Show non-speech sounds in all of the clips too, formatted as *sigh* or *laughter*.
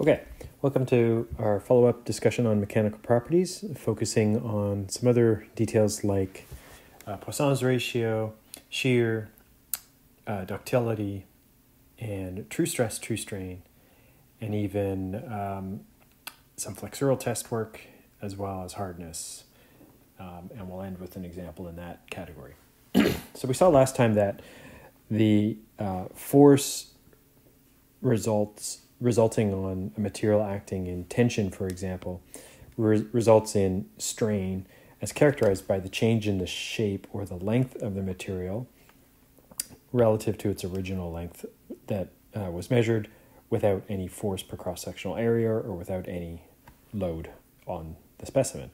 Okay, welcome to our follow up discussion on mechanical properties, focusing on some other details like uh, Poisson's ratio, shear, uh, ductility, and true stress, true strain, and even um, some flexural test work as well as hardness. Um, and we'll end with an example in that category. *clears throat* so we saw last time that the uh, force results resulting on a material acting in tension, for example, re- results in strain as characterized by the change in the shape or the length of the material relative to its original length that uh, was measured without any force per cross sectional area or without any load on the specimen.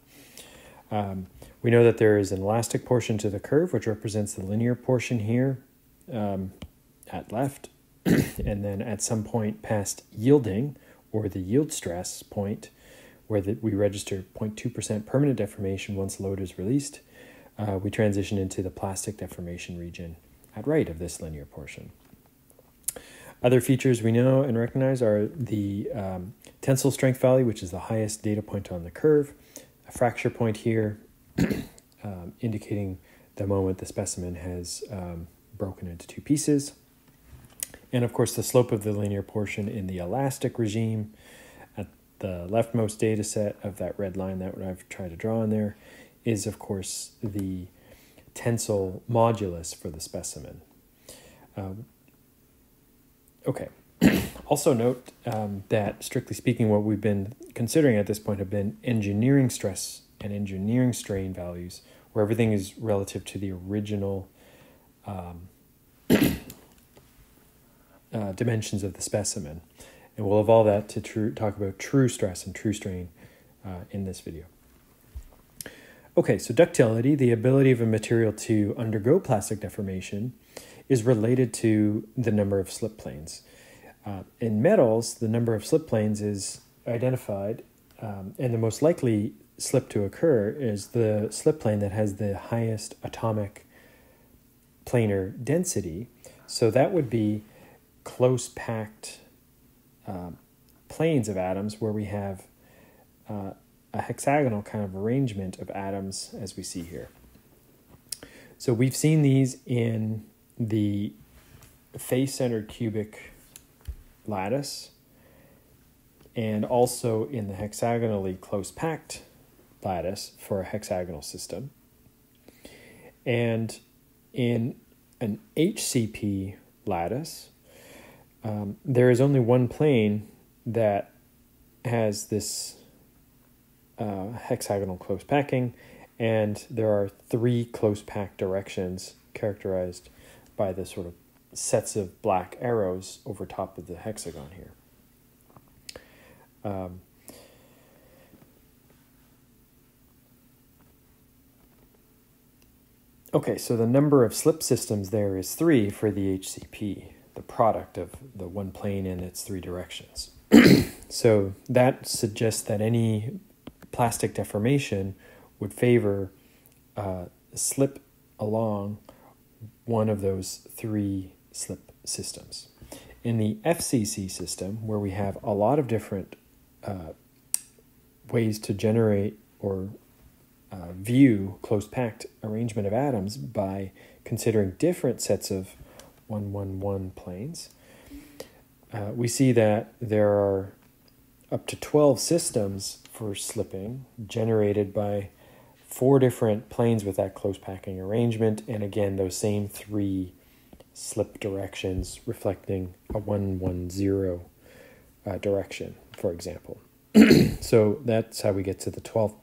Um, we know that there is an elastic portion to the curve, which represents the linear portion here um, at left, *clears throat* and then at some point past yielding or the yield stress point where the, we register 0.2% permanent deformation once load is released, uh, we transition into the plastic deformation region at right of this linear portion. Other features we know and recognize are the um, tensile strength value, which is the highest data point on the curve, a fracture point here *clears throat* um, indicating the moment the specimen has um, broken into two pieces, and of course the slope of the linear portion in the elastic regime at the leftmost data set of that red line that I've tried to draw in there is of course the tensile modulus for the specimen. Um, okay. *clears throat* also note um, that strictly speaking what we've been considering at this point have been engineering stress and engineering strain values where everything is relative to the original um, uh, dimensions of the specimen. And we'll evolve that to talk about true stress and true strain uh, in this video. Okay, so ductility, the ability of a material to undergo plastic deformation, is related to the number of slip planes. Uh, in metals, the number of slip planes is identified, um, and the most likely slip to occur is the slip plane that has the highest atomic planar density. So that would be close packed uh, planes of atoms where we have uh, a hexagonal kind of arrangement of atoms as we see here. So we've seen these in the face-centered cubic lattice and also in the hexagonally close packed lattice for a hexagonal system. And in an HCP lattice, um, there is only one plane that has this uh, hexagonal close packing, and there are three close pack directions characterized by the sort of sets of black arrows over top of the hexagon here. Um, okay, so the number of slip systems there is three for the HCP the product of the one plane in its three directions. *clears throat* so that suggests that any plastic deformation would favor uh, slip along one of those three slip systems. In the FCC system, where we have a lot of different uh, ways to generate or uh, view close packed arrangement of atoms by considering different sets of 111 planes, uh, we see that there are up to 12 systems for slipping generated by four different planes with that close packing arrangement, and again, those same three slip directions reflecting a 110 uh, direction, for example. *clears throat* so that's how we get to the 12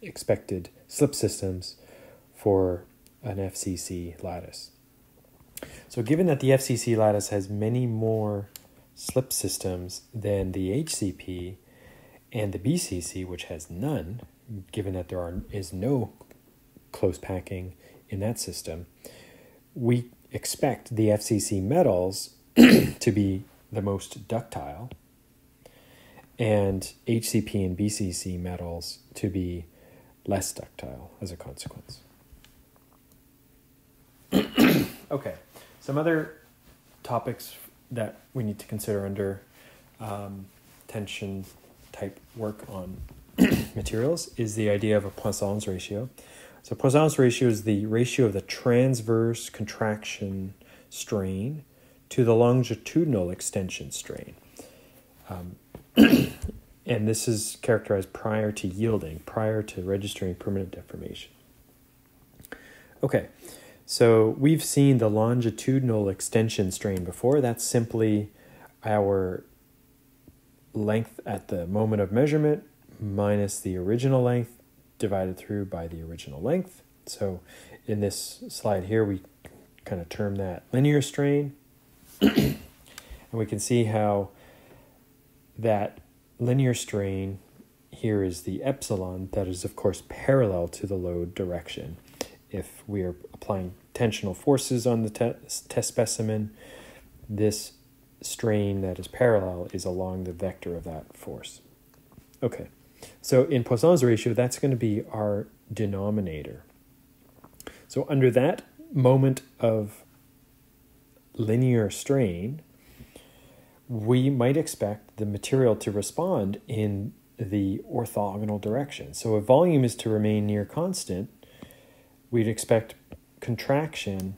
expected slip systems for an FCC lattice. So given that the FCC lattice has many more slip systems than the HCP and the BCC, which has none, given that there are, is no close packing in that system, we expect the FCC metals *clears throat* to be the most ductile and HCP and BCC metals to be less ductile as a consequence. *clears throat* okay. Some other topics that we need to consider under um, tension type work on *clears throat* materials is the idea of a Poisson's ratio. So Poisson's ratio is the ratio of the transverse contraction strain to the longitudinal extension strain. Um, *clears throat* and this is characterized prior to yielding, prior to registering permanent deformation. Okay, so we've seen the longitudinal extension strain before. That's simply our length at the moment of measurement minus the original length divided through by the original length. So in this slide here, we kind of term that linear strain. and we can see how that linear strain here is the epsilon that is of course parallel to the load direction. If we are applying tensional forces on the te test specimen, this strain that is parallel is along the vector of that force. Okay, so in Poisson's ratio, that's going to be our denominator. So under that moment of linear strain, we might expect the material to respond in the orthogonal direction. So if volume is to remain near constant, we'd expect contraction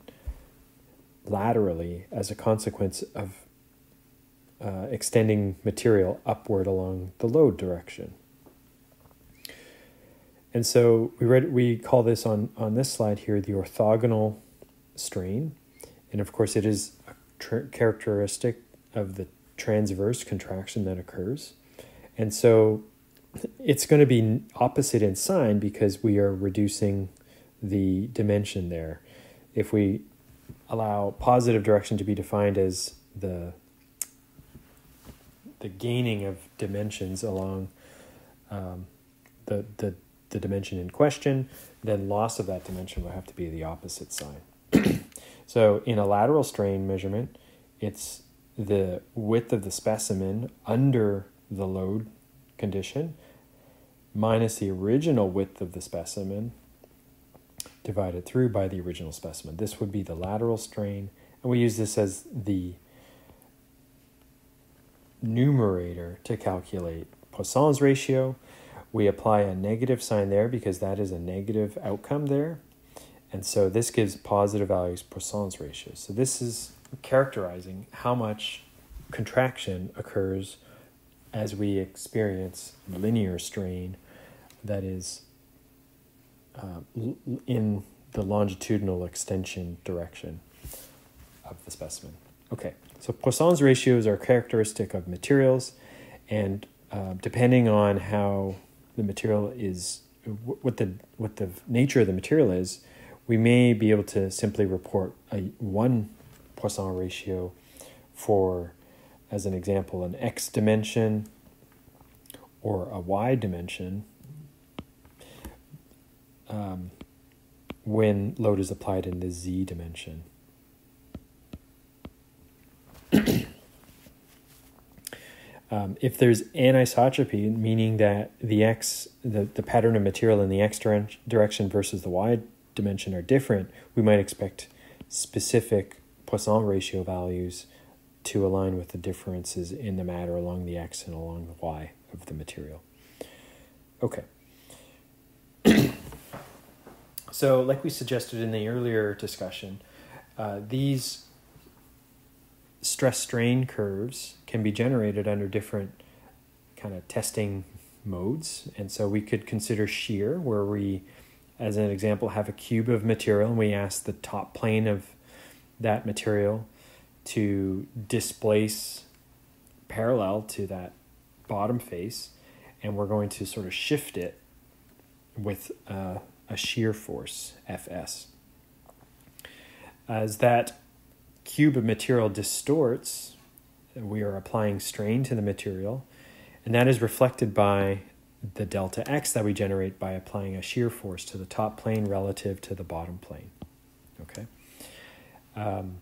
laterally as a consequence of uh, extending material upward along the load direction. And so we read we call this on on this slide here the orthogonal strain, and of course it is a characteristic of the transverse contraction that occurs, and so it's going to be opposite in sign because we are reducing the dimension there. If we allow positive direction to be defined as the the gaining of dimensions along um, the, the, the dimension in question, then loss of that dimension will have to be the opposite sign. *clears throat* so in a lateral strain measurement, it's the width of the specimen under the load condition minus the original width of the specimen divided through by the original specimen. This would be the lateral strain, and we use this as the numerator to calculate Poisson's ratio. We apply a negative sign there because that is a negative outcome there. And so this gives positive values Poisson's ratio. So this is characterizing how much contraction occurs as we experience linear strain that is uh, in the longitudinal extension direction of the specimen. Okay. So Poisson's ratios are characteristic of materials, and uh, depending on how the material is, what the what the nature of the material is, we may be able to simply report a one Poisson ratio for, as an example, an x dimension or a y dimension um, when load is applied in the z dimension. *coughs* um, if there's anisotropy, meaning that the x, the, the pattern of material in the x direction versus the y dimension are different, we might expect specific Poisson ratio values to align with the differences in the matter along the x and along the y of the material. Okay. So, like we suggested in the earlier discussion, uh, these stress strain curves can be generated under different kind of testing modes. And so we could consider shear, where we, as an example, have a cube of material and we ask the top plane of that material to displace parallel to that bottom face. And we're going to sort of shift it with uh, a shear force, Fs. As that cube of material distorts, we are applying strain to the material, and that is reflected by the delta x that we generate by applying a shear force to the top plane relative to the bottom plane. Okay. Um,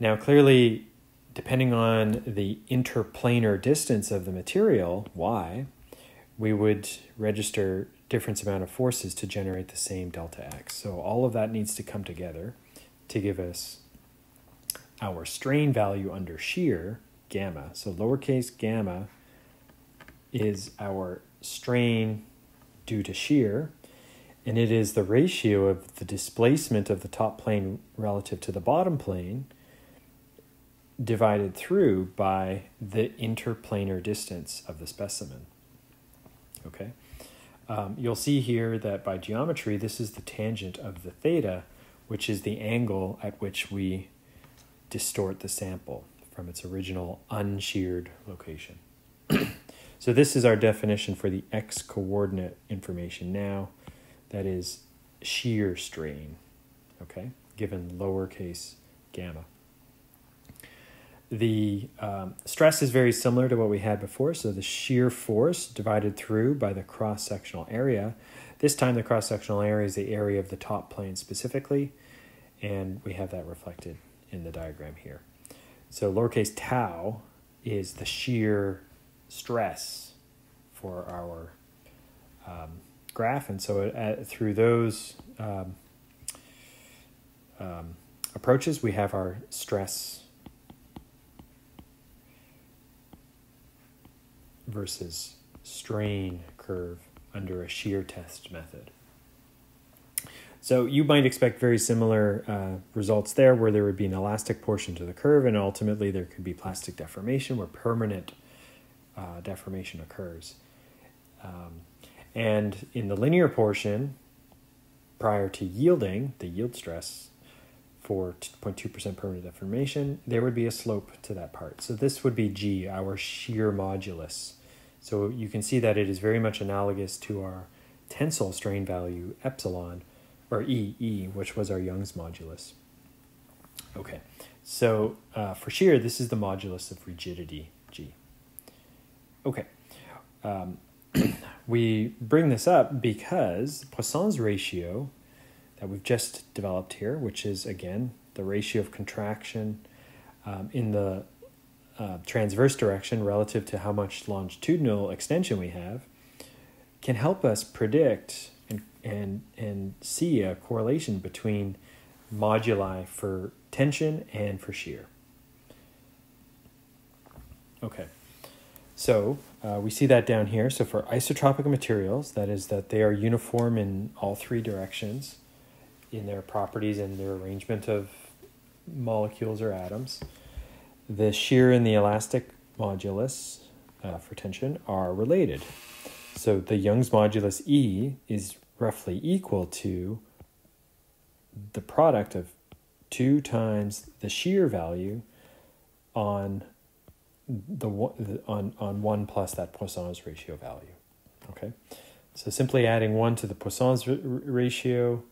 now, clearly, depending on the interplanar distance of the material, y, we would register different amount of forces to generate the same delta x. So all of that needs to come together to give us our strain value under shear, gamma. So lowercase gamma is our strain due to shear, and it is the ratio of the displacement of the top plane relative to the bottom plane divided through by the interplanar distance of the specimen. Okay, um, you'll see here that by geometry, this is the tangent of the theta, which is the angle at which we distort the sample from its original unsheared location. *clears throat* so this is our definition for the x coordinate information now, that is shear strain, okay, given lowercase gamma. The um, stress is very similar to what we had before, so the shear force divided through by the cross-sectional area. This time the cross-sectional area is the area of the top plane specifically, and we have that reflected in the diagram here. So lowercase tau is the shear stress for our um, graph, and so uh, through those um, um, approaches, we have our stress versus strain curve under a shear test method. So you might expect very similar uh, results there where there would be an elastic portion to the curve and ultimately there could be plastic deformation where permanent uh, deformation occurs. Um, and in the linear portion, prior to yielding, the yield stress for 0.2% permanent deformation, there would be a slope to that part. So this would be G, our shear modulus. So you can see that it is very much analogous to our tensile strain value epsilon, or E, E, which was our Young's modulus. Okay, so uh, for shear, this is the modulus of rigidity, G. Okay, um, *clears throat* we bring this up because Poisson's ratio that we've just developed here, which is again the ratio of contraction um, in the uh, transverse direction relative to how much longitudinal extension we have can help us predict and, and, and see a correlation between moduli for tension and for shear. Okay, so uh, we see that down here. So for isotropic materials, that is that they are uniform in all three directions in their properties and their arrangement of molecules or atoms the shear and the elastic modulus uh, for tension are related. So the Young's modulus E is roughly equal to the product of 2 times the shear value on the on on 1 plus that Poisson's ratio value. Okay? So simply adding 1 to the Poisson's ratio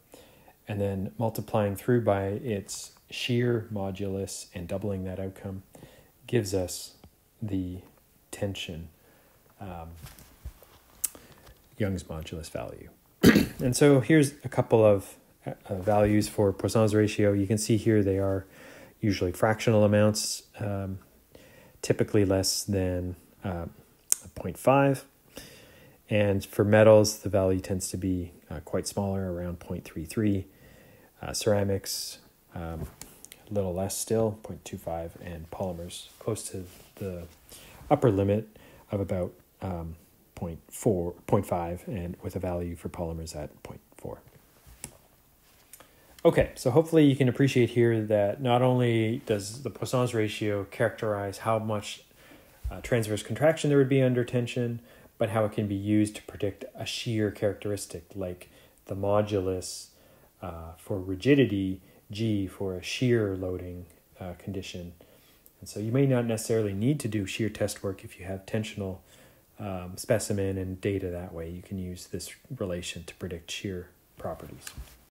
and then multiplying through by its shear modulus and doubling that outcome gives us the tension um, Young's modulus value. *clears throat* and so here's a couple of uh, values for Poisson's ratio. You can see here they are usually fractional amounts, um, typically less than uh, 0.5. And for metals, the value tends to be uh, quite smaller, around 0.33. Uh, ceramics, um, a little less still, 0.25, and polymers close to the upper limit of about um, 0.4, 0.5, and with a value for polymers at 0.4. Okay, so hopefully you can appreciate here that not only does the Poisson's ratio characterize how much uh, transverse contraction there would be under tension, but how it can be used to predict a shear characteristic like the modulus uh, for rigidity G for a shear loading uh, condition. And so you may not necessarily need to do shear test work if you have tensional um, specimen and data that way. You can use this relation to predict shear properties.